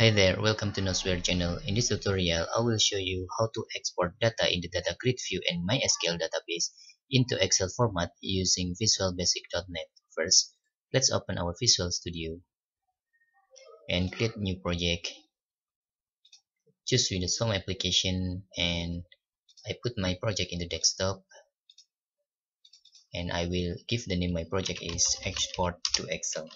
Hi there, welcome to Nosware channel. In this tutorial, I will show you how to export data in the Data Grid View and MySQL database into Excel format using Visual Basic.net. First, let's open our Visual Studio and create new project. Choose Windows Form application and I put my project in the desktop and I will give the name my project is export to Excel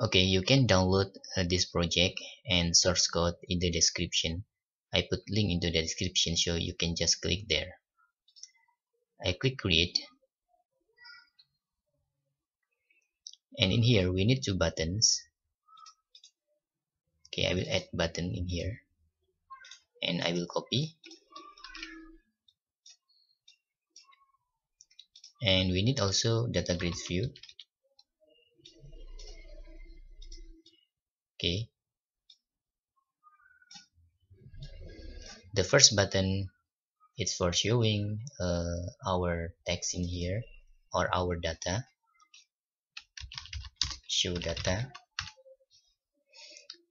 okay you can download uh, this project and source code in the description. I put link into the description so you can just click there. I click create. And in here we need two buttons. Okay I will add button in here. And I will copy. And we need also data grid view okay. The first button is for showing uh, our text in here or our data. Show data.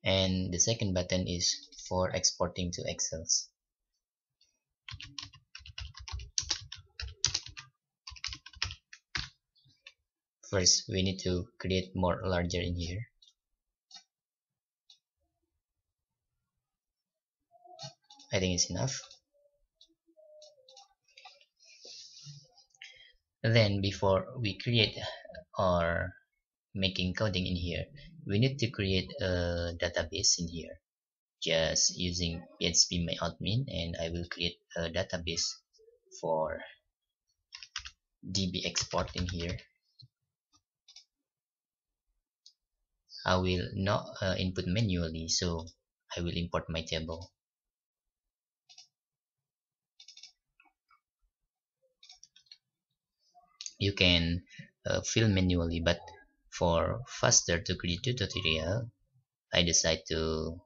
And the second button is for exporting to excels first we need to create more larger in here I think it's enough. Then before we create or making coding in here we need to create a database in here. Just using php my admin and I will create a database for db export in here. I will not uh, input manually so I will import my table you can uh, fill manually but for faster to create tutorial I decide to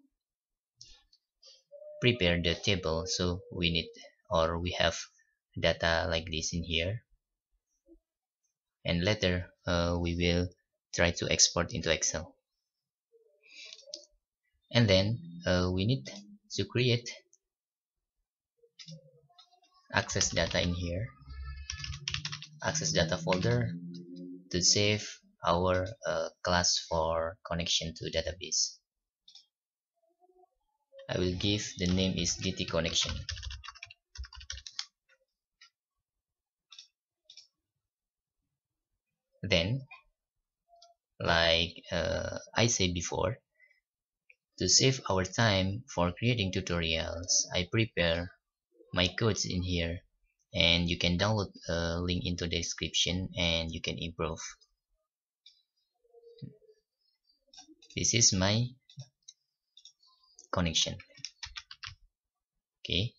prepare the table. So we need or we have data like this in here. And later uh, we will try to export into Excel. And then uh, we need to create access data in here access data folder to save our uh, class for connection to database. I will give the name is dt connection. Then like uh, I said before to save our time for creating tutorials I prepare my codes in here and you can download a link into the description and you can improve. This is my connection. Okay.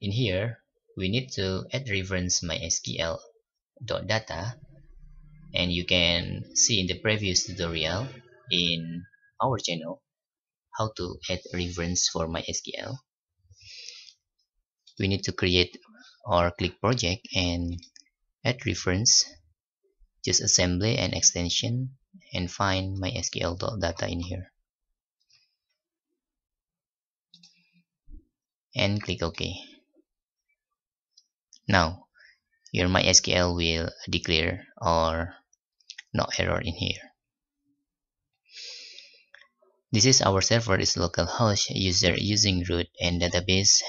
In here we need to add reference mysql data and you can see in the previous tutorial in our channel how to add reference for mysql we need to create or click project and add reference. Just assembly and extension and find mysql data in here. And click ok. Now your mysql will declare or no error in here. This is our server is localhost user using root and database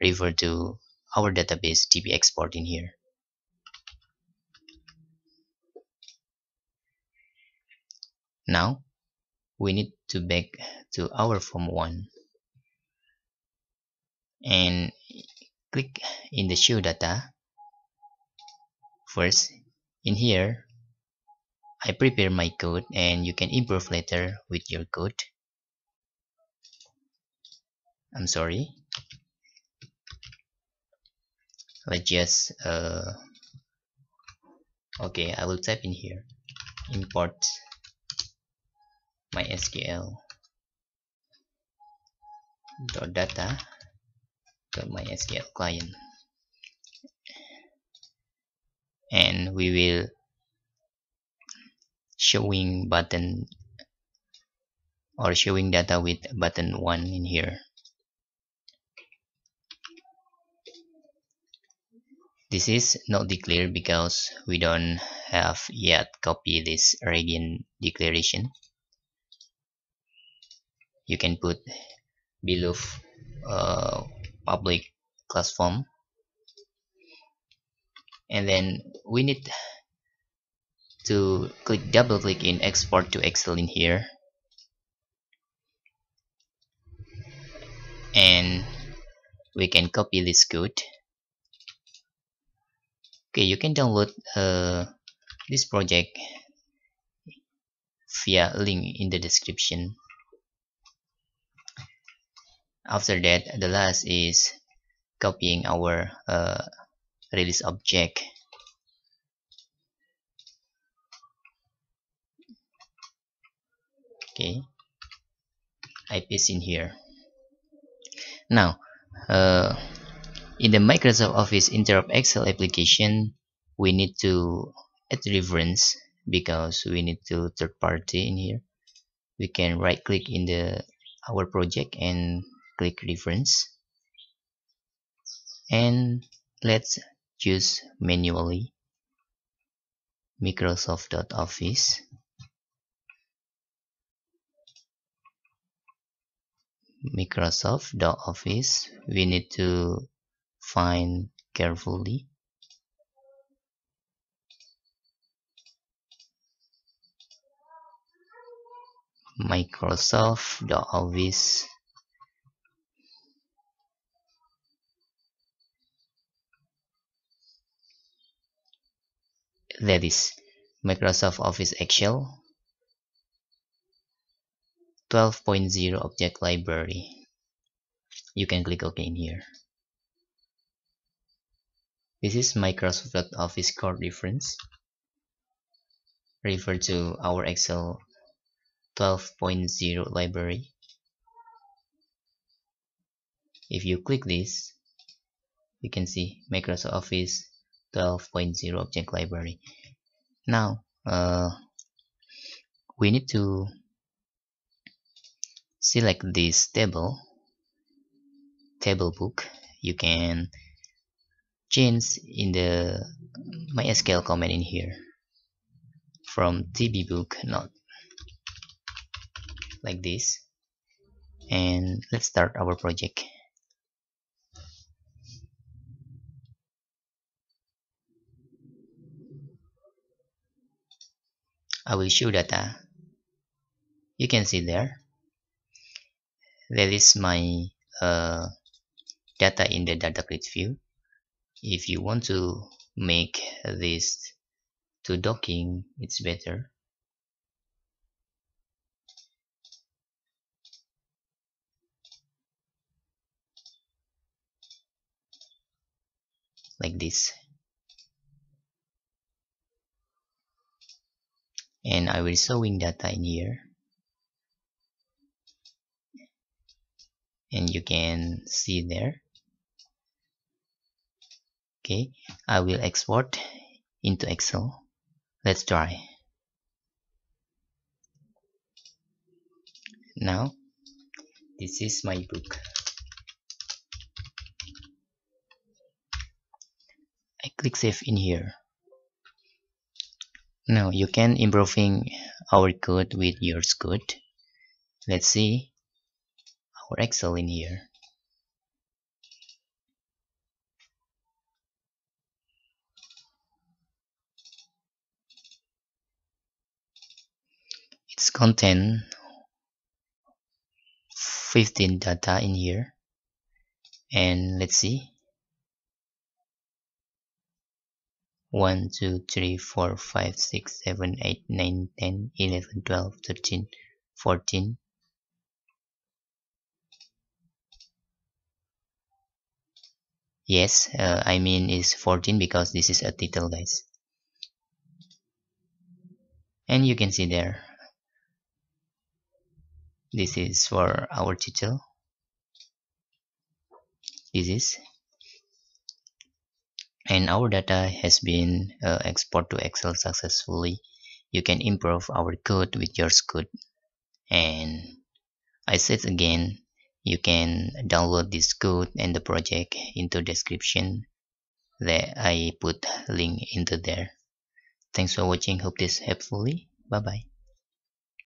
refer to our database db export in here. Now we need to back to our form 1 and click in the show data. First in here I prepare my code and you can improve later with your code. I'm sorry let's just uh, okay I will type in here import mysql dot data to mysql client. And we will showing button or showing data with button 1 in here this is not declared because we don't have yet copy this radian declaration. You can put below uh, public class form and then we need to click double click in export to excel in here. And we can copy this code okay you can download uh, this project via link in the description. After that the last is copying our uh, release object. Okay. I paste in here. Now uh, in the Microsoft Office Interop Excel application we need to add reference because we need to third party in here. We can right click in the our project and click reference. And let's choose manually Microsoft.office Microsoft.office we need to find carefully. Microsoft.office that is Microsoft Office Excel. 12.0 object library. You can click OK in here this is Microsoft Office core reference refer to our Excel 12.0 library. If you click this you can see Microsoft Office 12.0 object library. Now uh, we need to select this table table book. You can change in the MySQL command in here from TB book not like this. And let's start our project. I will show data. You can see there. That is my uh, data in the data grid view if you want to make this to docking it's better. Like this. And I will showing data in here. And you can see there okay I will export into Excel. Let's try. Now this is my book. I click save in here. Now you can improving our code with your code let's see our Excel in here. Contain 15 data in here. And let's see. 1 2 3 4 5 6 7 8 9 10 11 12 13 14 yes uh, I mean is 14 because this is a title guys. And you can see there this is for our title this is. And our data has been uh, exported to Excel successfully. You can improve our code with your code and I said again you can download this code and the project into description. That I put link into there. Thanks for watching. Hope this helpfully. Bye bye